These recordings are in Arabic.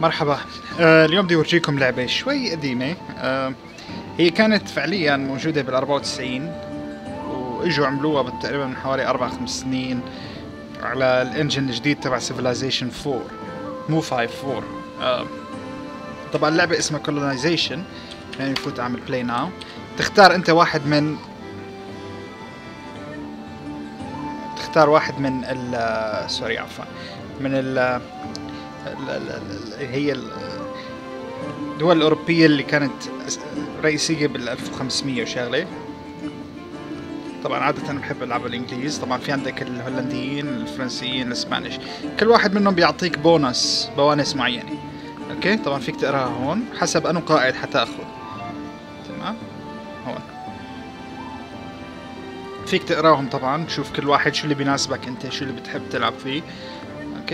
مرحبا. آه اليوم بدي أورجيكم لعبة شوي قديمة. آه هي كانت فعليا موجودة بال 94 وإجوا عملوها تقريبا من حوالي أربع خمس سنين على ال engine الجديد تبع Civilization 4 مو 5 4 آه طبعا اللعبة اسمها Colonization يعني نفوت أعمل play now تختار أنت واحد من تختار واحد من ال sorry عفوا. من ال ال- هي الدول الأوروبية اللي كانت رئيسية بال 1500 وشغلة. طبعا عادة بحب ألعب الإنجليز طبعا في عندك الهولنديين الفرنسيين ال Spanish. كل واحد منهم بيعطيك bonus bonus معينة. okay؟ طبعا فيك تقرأها هون حسب أنو قائد حتأخذ. تمام؟ هون. فيك تقراهم طبعا تشوف كل واحد شو اللي بيناسبك أنت شو اللي بتحب تلعب فيه.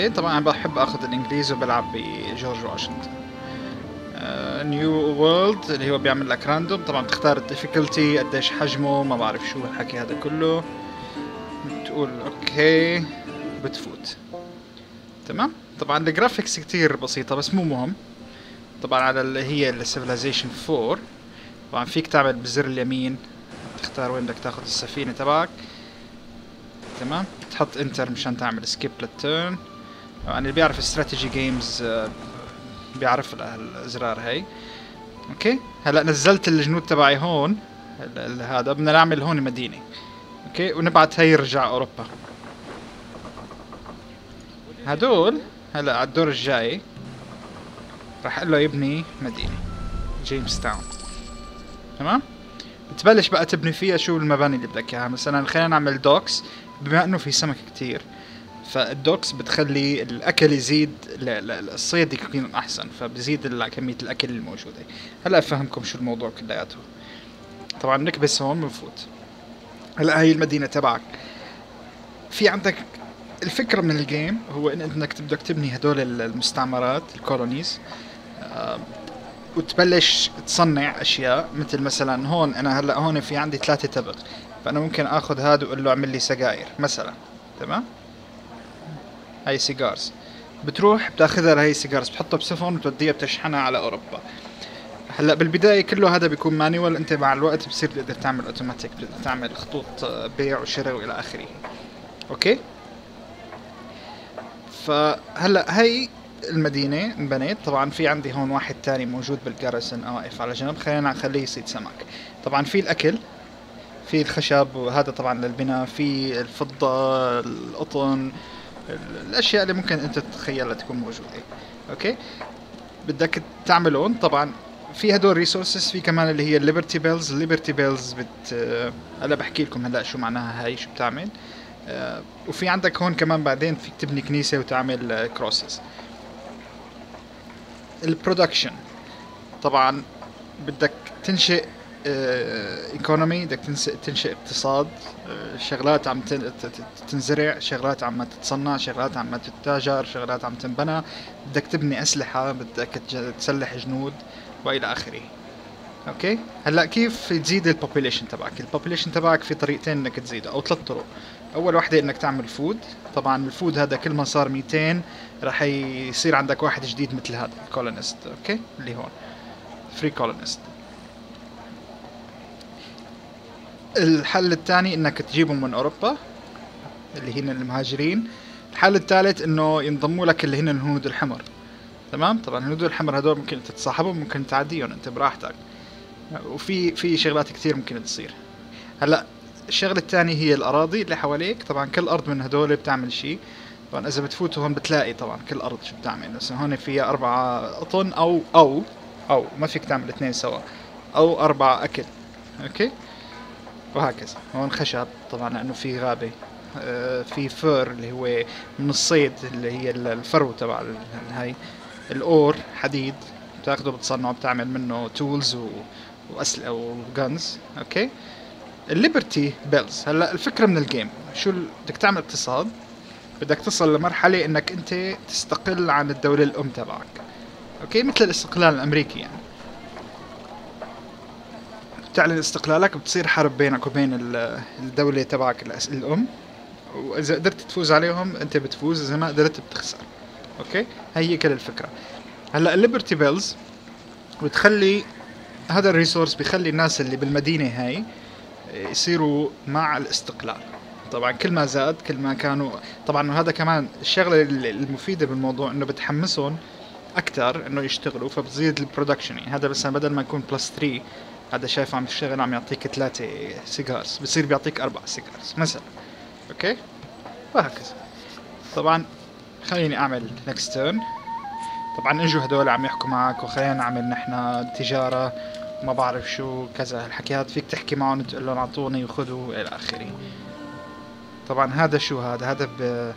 okay طبعا أنا بحب أخذ الانجليزي وبلعب بجورج واشنطن. new world اللي هو بيعمل لك random طبعا بتختار ال difficulty قديش حجمه ما بعرف شو الحكي هذا كله. بتقول okay بتفوت. تمام؟ طبعا ال graphics كتير بسيطة بس مو مهم. طبعا على اللي هي ال Civilization 4 طبعا فيك تعمل بزر اليمين تختار وين بدك تاخذ السفينة تبعك. تمام؟ تحط enter مشان تعمل skip لل turn طبعا اللي بيعرف strategy games بيعرف ال- الازرار هي okay؟ هلأ نزلت الجنود تبعي هون هذا بدنا نعمل هون مدينة. okay؟ ونبعت هي يرجع أوروبا. هدول هلأ على الدور الجاي راح أقول له يبني مدينة جيمس تاون تمام؟ بتبلش بقى تبني فيها شو المباني اللي بدك إياها. مثلا خلينا نعمل docks بما إنه في سمك كتير. فال docks بتخلي الأكل يزيد الصيد يكون أحسن فبزيد كمية الأكل الموجودة. هلا أفهمكم شو الموضوع كلياته. طبعا نكبس هون بنفوت. هلا هي المدينة تبعك. في عندك الفكرة من ال game هو إن إنك بدك تبني هدول ال- المستعمرات ال colonies. آه، وتبلش تصنع أشياء مثل مثلا هون أنا هلا هون في عندي ثلاثة تبغ فأنا ممكن آخذ هذا وأقول له اعمل لي سجاير مثلا تمام؟ هاي cigars بتروح بتاخذها لهي ال cigars بتحطها بسفن وتوديها بتشحنها على أوروبا. هلأ بالبداية كله هذا بيكون manual أنت مع الوقت بصير تقدر تعمل اوتوماتيك بتقدر تعمل خطوط آه، بيع وشراء وإلى آخره. okay؟ فهلأ هي المدينة انبنت طبعا في عندي هون واحد تاني موجود بال garrison واقف على جنب. خلينا نخليه يصيد سمك. طبعا في الأكل في الخشب وهذا طبعا للبناء في الفضة القطن. ال- الأشياء اللي ممكن أنت تتخيلها تكون موجودة. okay؟ بدك تعملون طبعا في هدول resources في كمان اللي هي ال liberty bells ال liberty bells بت آه، هلا بحكي لكم هلا شو معناها هاي شو بتعمل. آه، وفي عندك هون كمان بعدين فيك تبني كنيسة وتعمل crosses ال production طبعا بدك تنشئ economy بدك تنشئ اقتصاد آه، شغلات عم تنزرع شغلات عم تتصنع شغلات عم تتاجر شغلات عم تنبنى. بدك تبني أسلحة بدك تسلح جنود وإلى آخره. okay؟ هلأ كيف تزيد ال population تبعك؟ ال population تبعك في طريقتين إنك تزيده أو ثلاث طرق. أول وحدة إنك تعمل food طبعا ال food هذا كل ما صار 200 راح يصير عندك واحد جديد مثل هذا ال colonist okay؟ اللي هون. free colonist الحل الثاني إنك تجيبهم من أوروبا اللي هن المهاجرين. الحل الثالث إنه ينضموا لك اللي هن الهنود الحمر. تمام؟ طبعا الهنود الحمر هدول ممكن أنت تصاحبهم ممكن تعديهم أنت براحتك. وفي في شغلات كثير ممكن تصير. هلأ الشغلة الثانية هي الأراضي اللي حواليك. طبعا كل أرض من هدول بتعمل شيء. طبعا إذا بتفوتوا هون بتلاقي طبعا كل أرض شو بتعمل. بس هون فيها أربعة قطن أو أو أو ما فيك تعمل اثنين سوا. أو أربعة أكل. أوكي؟ وهكذا. هون خشب طبعا لأنه في غابة. آه، في فر اللي هو من الصيد اللي هي ال- الفرو تبع هاي. ال ore حديد بتاخده بتصنعه بتعمل منه tools. وأسلحة و guns okay؟ ال liberty bells. هلأ الفكرة من ال game شو بدك تعمل اقتصاد بدك تصل لمرحلة إنك أنت تستقل عن الدولة الأم تبعك. okay؟ مثل الاستقلال الأمريكي يعني. تعلن استقلالك بتصير حرب بينك وبين ال- الدولة تبعك الأم. وإذا قدرت تفوز عليهم أنت بتفوز. إذا ما قدرت بتخسر. okay؟ هي كل الفكرة. هلأ ال liberty bells بتخلي هذا ال resource بيخلي الناس اللي بالمدينة هاي يصيروا مع الاستقلال. طبعا كل ما زاد كل ما كانوا طبعا وهذا كمان الشغلة المفيدة بالموضوع إنه بتحمسهم أكثر إنه يشتغلوا فبتزيد ال production يعني هذا مثلا بدل ما يكون plus 3 هذا شايف عم يشتغل عم يعطيك ثلاثة cigars بصير بيعطيك أربع cigars مثلا. okay؟ وهكذا. طبعا خليني أعمل next turn طبعا إجوا هدول عم يحكوا معك وخلينا نعمل نحن تجارة ما بعرف شو كذا الحكيات فيك تحكي معهم تقول لهم أعطوني وخذوا إلى آخره. طبعا هذا شو هذا؟ هذا ب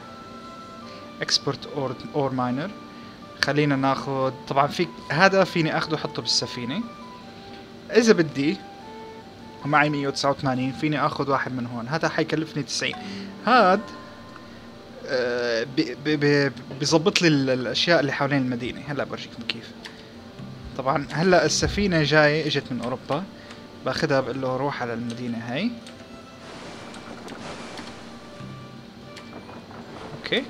expert ore ore miner خلينا ناخذ طبعا فيك هذا فيني أخذه احطه بالسفينة. إذا بدي معي 189 فيني آخذ واحد من هون. هذا حيكلفني 90 هاد آه، بظبط لي الأشياء اللي حوالين المدينة. هلأ برجيكم كيف. طبعا هلأ السفينة جاية إجت من أوروبا. باخذها بقول له روح على المدينة هاي. okay.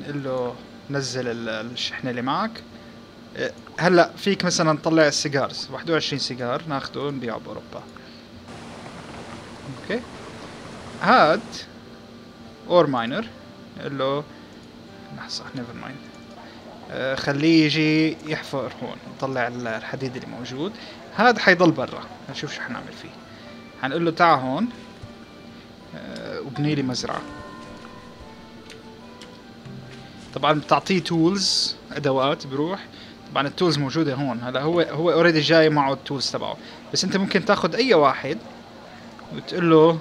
نقول له نزل الشحنة اللي معك. أه، هلا فيك مثلا تطلع ال cigars 21 سيجار ناخده نبيعه بأوروبا. okay. هاد ore miner له لحظه never mind خليه يجي يحفر هون نطلع الحديد اللي موجود. هاد حيضل برا نشوف شو حنعمل فيه. حنقول له تعا هون. أه، وبني لي مزرعة. طبعا بتعطيه tools أدوات بروح. طبعا ال tools موجودة هون. هلا هو هو already جاي معه ال tools تبعه. بس أنت ممكن تاخذ أي واحد وتقول له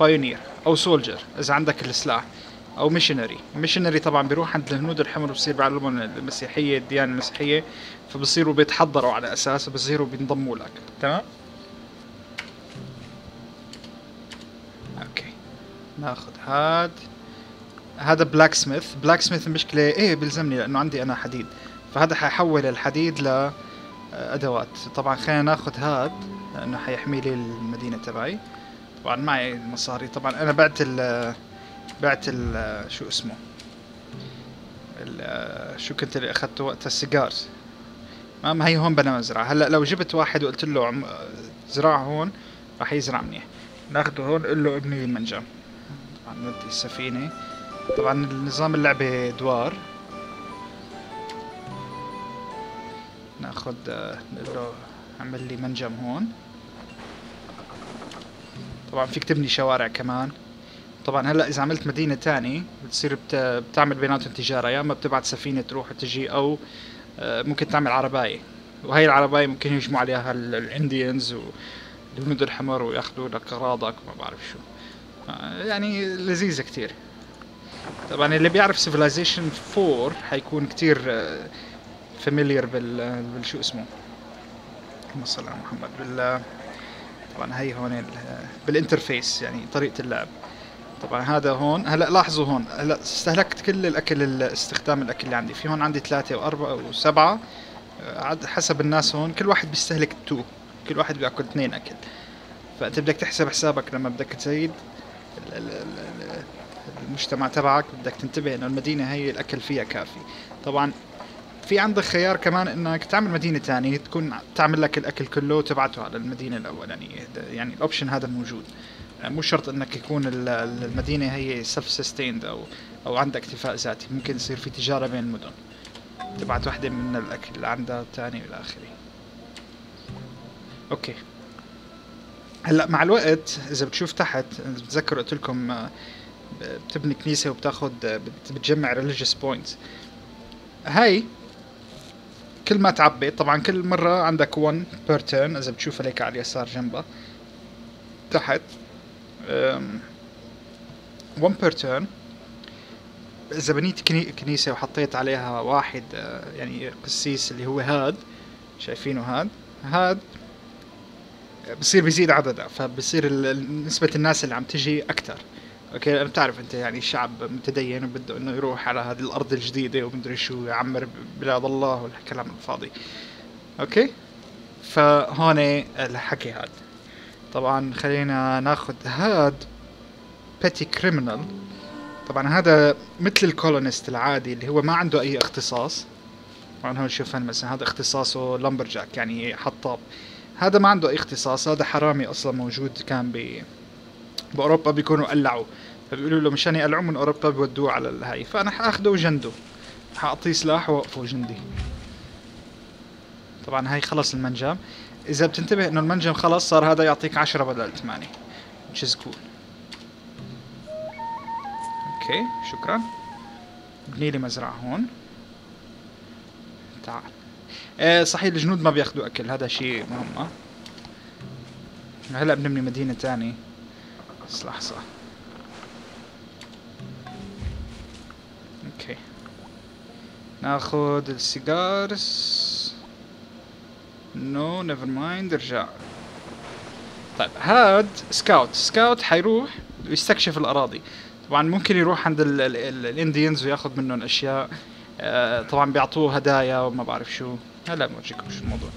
pioneer أو soldier إذا عندك السلاح أو missionary missionary طبعا بيروح عند الهنود الحمر بصير بيعلمهم المسيحية الديانة المسيحية. فبصيروا بيتحضروا على أساس بصيروا بينضموا لك. تمام؟ okay. ناخذ هاد. هذا blacksmith blacksmith المشكلة إيه بيلزمني لأنه عندي أنا حديد. فهذا حيحول الحديد ل أدوات. طبعا خلينا ناخذ هاد لأنه حيحمي لي المدينة تبعي. طبعا معي المصاري طبعا أنا بعت ال بعت ال شو اسمه؟ شو كنت اللي أخذته وقت؟ السيجارز ما هي هون بنا مزرعة. هلأ لو جبت واحد وقلت له زراعة هون راح يزرع منيح. ناخده هون نقول له ابني المنجم. طبعا نودي السفينة. طبعا نظام اللعبة دوار. ناخد نقول له اعمل لي منجم هون. طبعا فيك تبني شوارع كمان. طبعا هلأ إذا عملت مدينة تاني بتصير بتعمل بيناتهم تجارة يا إما بتبعت سفينة تروح وتجي أو آه، ممكن تعمل عرباية. وهي العرباية ممكن يهجموا عليها ال Indians والهنود الحمر ويأخذوا لك اغراضك وما بعرف شو. آه، يعني لذيذة كتير. طبعا اللي بيعرف Civilization 4 حيكون كتير familiar آه، بال بالشو اسمه? اللهم صل على محمد. بال طبعا هي هون بال interface يعني طريقة اللعب. طبعا هذا هون. هلأ لاحظوا هون. هلأ استهلكت كل الأكل استخدام الأكل اللي عندي. في هون عندي ثلاثة وأربعة وسبعة. آه، حسب الناس هون كل واحد بيستهلك تو كل واحد بيأكل اثنين أكل. فأنت بدك تحسب حسابك لما بدك تزيد المجتمع تبعك بدك تنتبه إنه المدينة هي الأكل فيها كافي. طبعا في عندك خيار كمان إنك تعمل مدينة تانية تكون تعمل لك الأكل كله وتبعته على المدينة الأولانية. يعني ال option هذا موجود يعني مو شرط إنك يكون المدينة هي self sustained أو أو عندها اكتفاء ذاتي. ممكن يصير في تجارة بين المدن. تبعت وحدة من الأكل عندها الثاني والى آخره. okay. هلأ مع الوقت إذا بتشوف تحت بتذكر قلت لكم آه، بتبني كنيسة وبتاخد بتجمع religious points. هاي كل ما تعبي طبعا كل مرة عندك 1 per turn إذا بتشوف عليك على اليسار جنبها. تحت 1 per turn إذا بنيت كنيسة وحطيت عليها واحد آه، يعني قسيس اللي هو هاد شايفينه هاد؟ هاد بصير بيزيد عددها فبصير نسبة الناس اللي عم تجي أكثر okay أنا بتعرف أنت يعني الشعب متدين وبده إنه يروح على هذه الأرض الجديدة ومدري شو يعمر بلاد الله والكلام الفاضي. okay؟ فهون الحكي هذا طبعا خلينا ناخذ هاد petty criminal طبعا هذا مثل ال colonist العادي اللي هو ما عنده أي اختصاص. طبعا هون شوف مثلا هذا اختصاصه lumberjack يعني حطاب. هذا ما عنده أي اختصاص هذا حرامي أصلا موجود كان ب بأوروبا بيكونوا قلعوا. فبيقولوا له مشان يقلعوه من أوروبا بودوه على الهاي. فأنا حأخده وجنده حأعطيه سلاح ووقفه جندي. طبعا هاي خلص المنجم. إذا بتنتبه إنه المنجم خلص صار هذا يعطيك عشرة بدل ثمانية which is cool. أوكي شكرا. ابني لي مزرعة هون. تعال. آه صحيح الجنود ما بياخذوا أكل هذا شيء مهم. آه. هلا بنبني مدينة تاني. بس لحظة. okay. ناخذ ال cigars no never mind ارجع طيب هاد scout. scout حيروح يستكشف الأراضي. طبعا ممكن يروح عند ال Indians وياخذ منهم أشياء. آه طبعا بيعطوه هدايا وما بعرف شو. هلا بورجيكم شو الموضوع.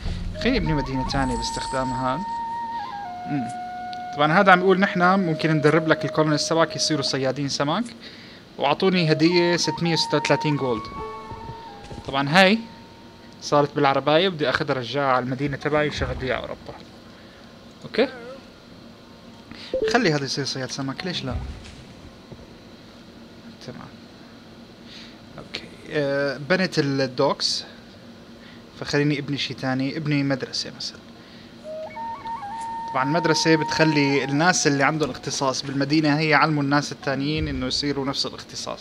خليني أبني مدينة ثانية باستخدام مم. طبعا هذا عم يقول نحن ممكن ندرب لك ال colonist تبعك يصيروا صيادين سمك وأعطوني هدية 636 gold طبعا هاي صارت بالعرباية بدي اخذها رجعها على المدينة تبعي وشغل بيها أوروبا. okay؟ خلي هذا يصير صياد سمك ليش لا؟ تمام. okay. أه بنيت ال docks فخليني أبني شي تاني أبني مدرسة مثلا. طبعا المدرسة بتخلي الناس اللي عندهم اختصاص بالمدينة هي يعلموا الناس التانيين إنه يصيروا نفس الاختصاص.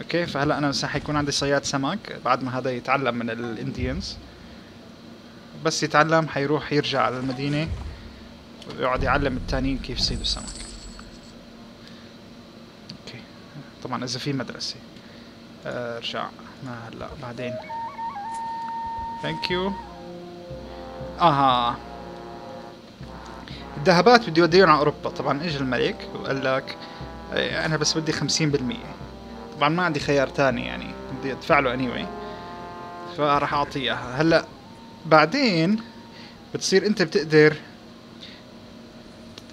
okay؟ فهلأ أنا مثلا حيكون عندي صياد سمك بعد ما هذا يتعلم من ال Indians بس يتعلم حيروح يرجع على المدينة ويقعد يعلم التانيين كيف يصيدوا السمك. okay؟ طبعا إذا في مدرسة. آه، أرجع ما هلأ بعدين. thank you آها. الذهبات بدي اوديهم على أوروبا. طبعا اجى الملك وقال لك آه، أنا بس بدي خمسين بالمية. طبعا ما عندي خيار تاني يعني بدي أدفع له anyway. فراح أعطيه إياها. هلأ بعدين بتصير أنت بتقدر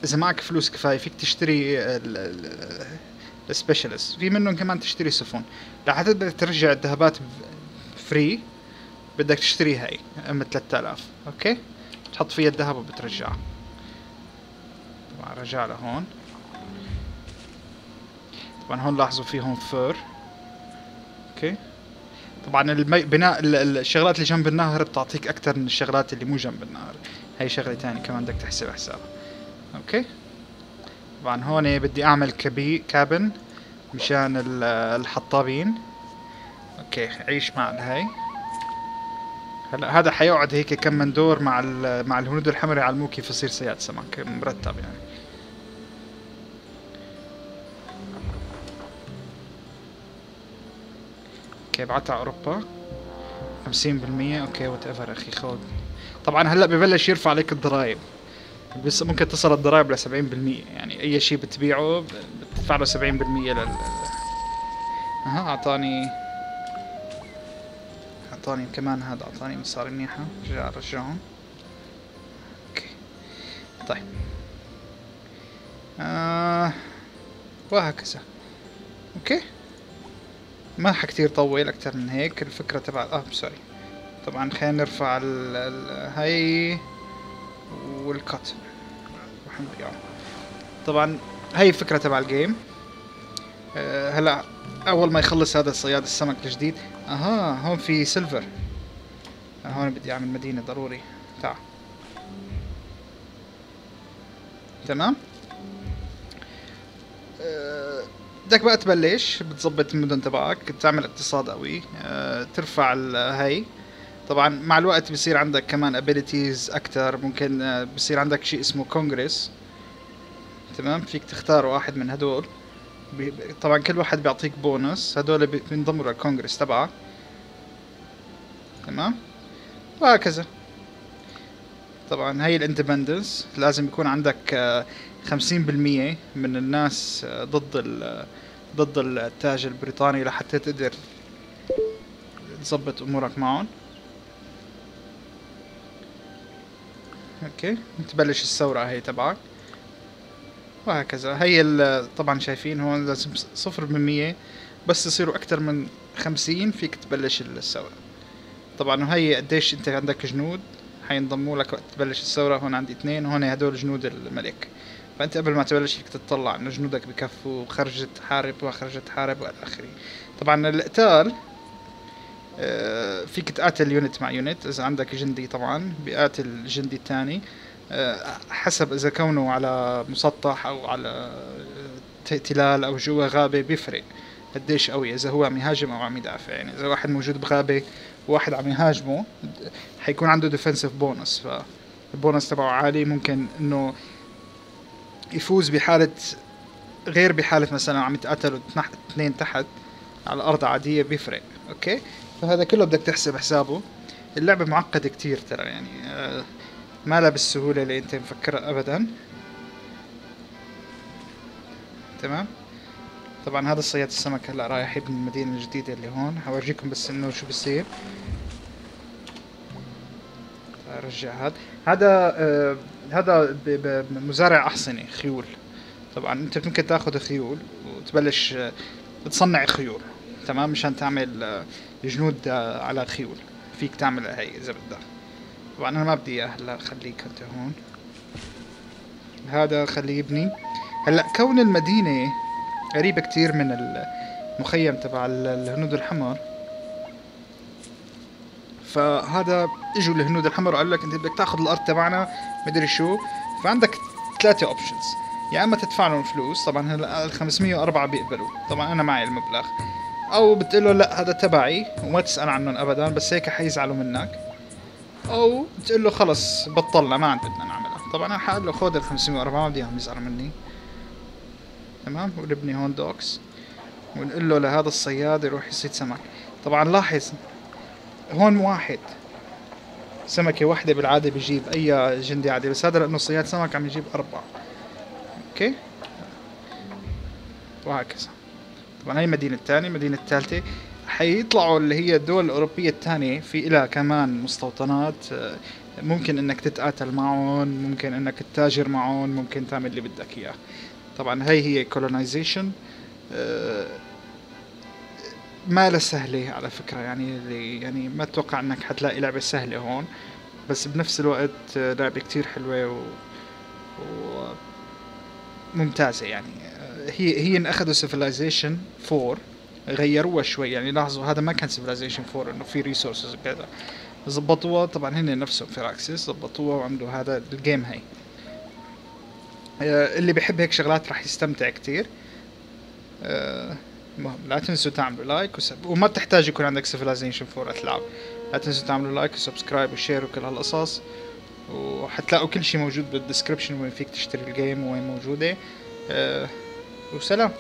إذا معك فلوس كفاية فيك تشتري ال specialist في منهم كمان تشتري سفن. رح تقدر ترجع الذهبات free بدك تشتري هاي ام 3000 okay؟ تحط فيها الذهب وبترجعها رجع لهون طبعا هون لاحظوا في هون four okay طبعا المي... بناء الشغلات اللي جنب النهر بتعطيك أكثر من الشغلات اللي مو جنب النهر. هي شغلة تانية كمان بدك تحسب حسابها. okay طبعا هون بدي أعمل كبي cabin مشان الحطابين. okay عيش مع الهاي هلا هذا حيقعد هيك كم من دور مع مع الهنود الحمر يعلموه كيف يصير صياد سمك مرتب يعني. okay بعتها على أوروبا. خمسين بالمية. okay whatever أخي خذ. طبعا هلأ ببلش يرفع عليك الضرائب. بس ممكن تصل الضرائب لسبعين بالمية. يعني أي شيء بتبيعه بتدفع له سبعين بالمية لل أها اعطاني أعطاني كمان هذا أعطاني مصاري منيحة. رجع رجعهم okay. طيب. آه وهكذا. أوكي. ما حكتير طول أكتر من هيك الفكرة تبع آه sorry طبعا خلينا نرفع ال... ال... هاي والكت نبيعه طبعا هاي الفكرة تبع ال game أه هلأ أول ما يخلص هذا الصياد السمك الجديد أها هون في silver أه هون بدي أعمل مدينة ضروري. تعال. تمام؟ أه بدك بقى تبلش بتظبط المدن تبعك تعمل اقتصاد قوي أه ترفع هاي. طبعا مع الوقت بصير عندك كمان abilities أكتر ممكن أه بصير عندك شيء اسمه كونغرس تمام؟ فيك تختار واحد من هدول. طبعا كل واحد بيعطيك بونص هدول بينضموا للكونغرس تبعك تمام؟ وهكذا. طبعا هي الاندبندنس لازم يكون عندك آه، خمسين بالمية من الناس ضد ضد التاج البريطاني لحتى تقدر تظبط أمورك معهم. أوكي تبلش الثورة هي تبعك. وهكذا. هي طبعا شايفين هون لازم صفر بالمية بس يصيروا أكتر من خمسين فيك تبلش الثورة. طبعا وهي قديش أنت عندك جنود؟ حينضموا لك وقت تبلش الثورة هون عندي اثنين هون هدول جنود الملك. فأنت قبل ما تبلش فيك تطلع إنه جنودك بكفوا خرجت تحارب وخرجت تحارب وإلى آخره. طبعا القتال آه، فيك تقاتل unit مع unit إذا عندك جندي طبعا بيقاتل الجندي الثاني حسب إذا كونه على مسطح أو على آه، تلال أو جوا غابة بيفرق قديش قوي. إذا هو عم يهاجم أو عم يدافع. يعني إذا واحد موجود بغابة وواحد عم يهاجمه حيكون عنده defensive bonus فال bonus تبعه عالي. ممكن إنه يفوز بحالة غير بحالة مثلا عم يتقاتلوا تنح- اثنين تحت على أرض عادية بيفرق أوكي؟ فهذا كله بدك تحسب حسابه. اللعبة معقدة كتير ترى يعني آه، ما لها بالسهولة اللي أنت مفكرها أبدا. تمام؟ طبعا هذا الصياد السمك هلأ رايح يبني المدينة الجديدة اللي هون. حورجيكم بس إنه شو بصير أرجع هذا. هذا آه هذا مزارع احصنة خيول. طبعا أنت ممكن تأخذ خيول وتبلش آه، تصنع خيول تمام؟ مشان تعمل آه، جنود آه، على خيول. فيك تعملها هي إذا بدك. طبعا أنا ما بدي اياه هلا خليك أنت هون. هذا خليه يبني. هلأ كون المدينة قريبة كتير من المخيم تبع ال- الهنود الحمر فهذا إجوا الهنود الحمر وقالوا لك أنت بدك تأخذ الأرض تبعنا مدري شو. فعندك ثلاثة options يا إما تدفع لهم فلوس طبعا هلا ال 504 بيقبلوا. طبعا أنا معي المبلغ. أو بتقول له لا هذا تبعي وما تسأل عنهم ابدا بس هيك حيزعلوا منك. أو تقول له خلص بطلنا ما عاد بدنا نعملها. طبعا أنا حقول له خذ ال 504 ما بدي اياهم يزعلوا مني. تمام؟ ونبني هون docks ونقول له لهذا الصياد يروح يصيد سمك. طبعا لاحظ هون واحد. سمكة واحدة بالعادة بيجيب أي جندي عادي بس هذا لأنه صياد سمك عم يجيب أربعة. أوكي؟ وهكذا. طبعا هاي المدينة الثانية المدينة الثالثة. حيطلعوا اللي هي الدول الأوروبية الثانية في إلها كمان مستوطنات. ممكن إنك تتقاتل معهم ممكن إنك تتاجر معهم ممكن تعمل اللي بدك إياه. طبعا هاي هي colonization. آه، ما لها سهلة على فكرة يعني اللي يعني ما أتوقع إنك حتلاقي لعبة سهلة هون بس بنفس الوقت لعبة كتير حلوة و, و... ممتازة يعني. هي هي إن أخذوا Civilization 4 غيروها شوي يعني لاحظوا هذا ما كان Civilization 4 إنه في resources وكذا. زبطوها طبعا هن نفسهم Firaxis زبطوها وعملوا هذا ال game هي آه، اللي بيحب هيك شغلات راح يستمتع كتير. آه، المهم لا تنسوا تعملوا like و sub... وما بتحتاج يكون عندك Civilization 4 تلعب لا تنسوا تعملوا like و subscribe و share وكل هالقصص. وحتلاقوا كل شيء موجود بال description وين فيك تشتري ال game وين موجودة. أه وسلام.